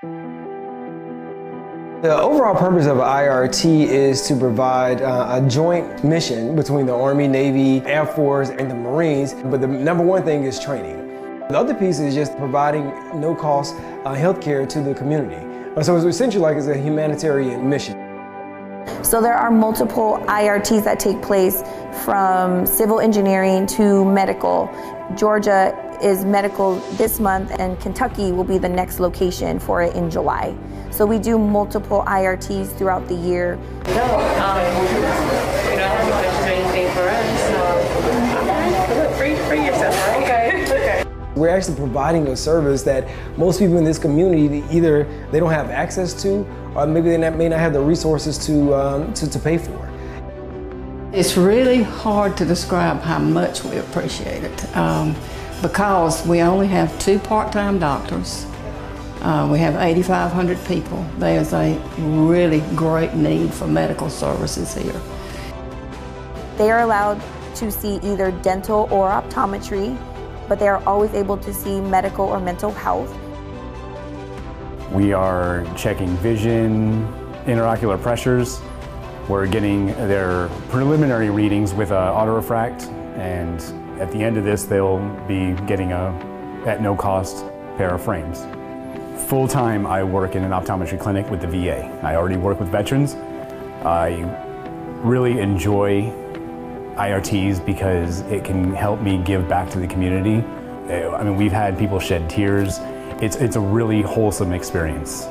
The overall purpose of IRT is to provide uh, a joint mission between the Army, Navy, Air Force, and the Marines, but the number one thing is training. The other piece is just providing no-cost uh, health care to the community. Uh, so it's essentially like it's a humanitarian mission. So there are multiple IRTs that take place from civil engineering to medical. Georgia is medical this month and Kentucky will be the next location for it in July. So we do multiple IRTs throughout the year. No, um, we don't have to do anything for us. So, free, free yourself. Okay. Okay. We're actually providing a service that most people in this community either they don't have access to, or maybe they may not have the resources to, um, to, to pay for. It's really hard to describe how much we appreciate it um, because we only have two part-time doctors uh, we have 8,500 people. There's a really great need for medical services here. They are allowed to see either dental or optometry, but they are always able to see medical or mental health. We are checking vision, intraocular pressures. We're getting their preliminary readings with an autorefract, and at the end of this, they'll be getting a, at no cost, pair of frames. Full time, I work in an optometry clinic with the VA. I already work with veterans. I really enjoy IRTs because it can help me give back to the community. Uh, I mean, we've had people shed tears. It's, it's a really wholesome experience.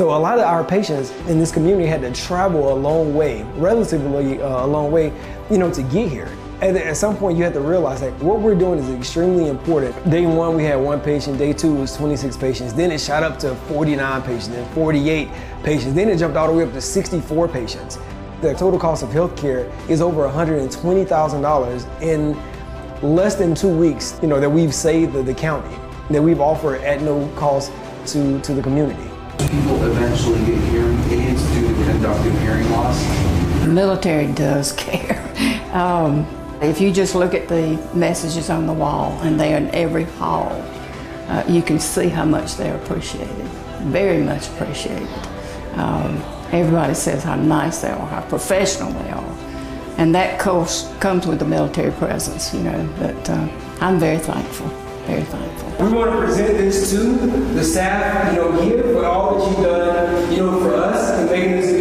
So a lot of our patients in this community had to travel a long way, relatively uh, a long way, you know, to get here. And at some point, you have to realize that what we're doing is extremely important. Day one, we had one patient. Day two was 26 patients. Then it shot up to 49 patients, then 48 patients. Then it jumped all the way up to 64 patients. The total cost of healthcare is over $120,000 in less than two weeks, you know, that we've saved the, the county, that we've offered at no cost to, to the community. People eventually get hearing aids due to conductive hearing loss. The military does care. Um, if you just look at the messages on the wall, and they're in every hall, uh, you can see how much they're appreciated, very much appreciated. Um, everybody says how nice they are, how professional they are. And that course comes with the military presence, you know, but uh, I'm very thankful, very. We want to present this to the staff, you know, here for all that you've done, you know, for us and making this